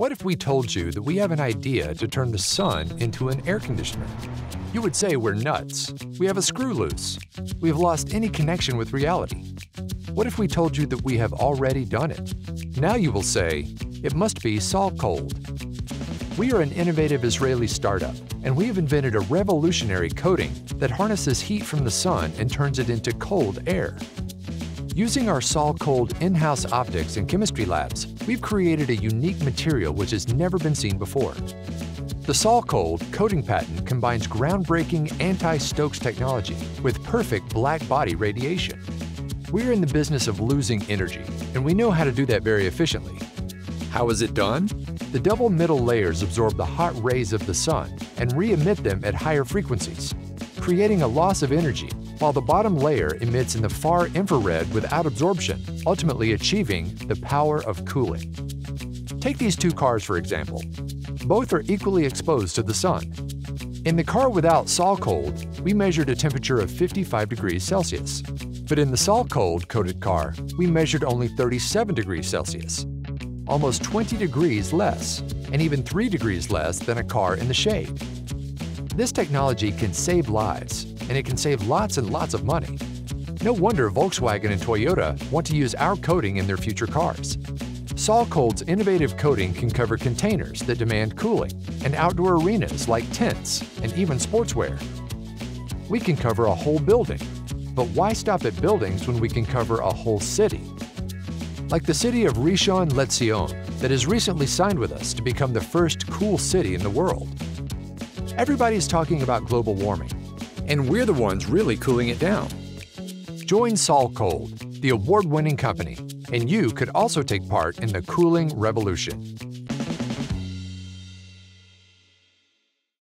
What if we told you that we have an idea to turn the sun into an air conditioner? You would say we're nuts. We have a screw loose. We have lost any connection with reality. What if we told you that we have already done it? Now you will say, it must be SolCold. We are an innovative Israeli startup, and we have invented a revolutionary coating that harnesses heat from the sun and turns it into cold air. Using our SolCold in-house optics and chemistry labs, we've created a unique material which has never been seen before. The SolCold coating patent combines groundbreaking anti-Stokes technology with perfect black body radiation. We're in the business of losing energy, and we know how to do that very efficiently. How is it done? The double middle layers absorb the hot rays of the sun and re-emit them at higher frequencies, creating a loss of energy, while the bottom layer emits in the far infrared without absorption, ultimately achieving the power of cooling. Take these two cars for example. Both are equally exposed to the sun. In the car without SolCold, we measured a temperature of 55 degrees Celsius. But in the SolCold coated car, we measured only 37 degrees Celsius, almost 20 degrees less, and even 3 degrees less than a car in the shade. This technology can save lives, and it can save lots and lots of money. No wonder Volkswagen and Toyota want to use our coating in their future cars. SolCold's innovative coating can cover containers that demand cooling and outdoor arenas like tents and even sportswear. We can cover a whole building, but why stop at buildings when we can cover a whole city? Like the city of Rishon LeZion that has recently signed with us to become the first cool city in the world. Everybody's talking about global warming, and we're the ones really cooling it down. Join SolCold, the award-winning company, and you could also take part in the cooling revolution.